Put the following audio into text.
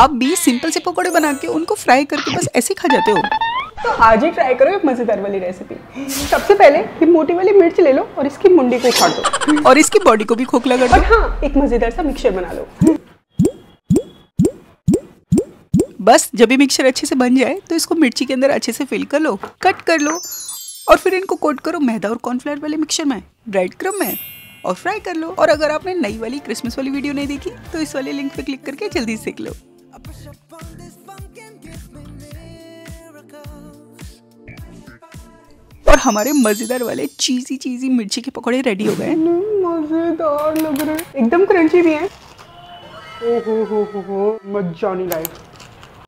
आप भी सिंपल से पकौड़े बना के उनको फ्राई करके बस ऐसे खा जाते हो। तो आज ही ट्राई करो एक मज़ेदार वाली रेसिपी सबसे पहले ये मोटी वाली मिर्च ले लो और इसकी मुंडी को उखाड़ दो। और इसकी बॉडी को भी खोखला कर दो। और हाँ एक मज़ेदार सा मिक्सचर बना लो। बस जब ये मिक्सचर अच्छे से बन जाए तो इसको मिर्ची के अंदर अच्छे से फिल कर लो कट कर लो और फिर इनको कोट करो मैदा और कॉर्नफ्लावर वाले मिक्सचर में ब्रेड क्रम में और फ्राई कर लो। और अगर आपने नई वाली क्रिसमस वाली वीडियो नहीं देखी तो इस वाले लिंक पे क्लिक करके जल्दी सीख लो। और हमारे मज़ेदार वाले चीजी चीजी मिर्ची के पकौड़े रेडी हो गए। मज़ेदार लग रहे एकदम क्रंची भी है। ओहो हो हो हो मज़ा नहीं लाए।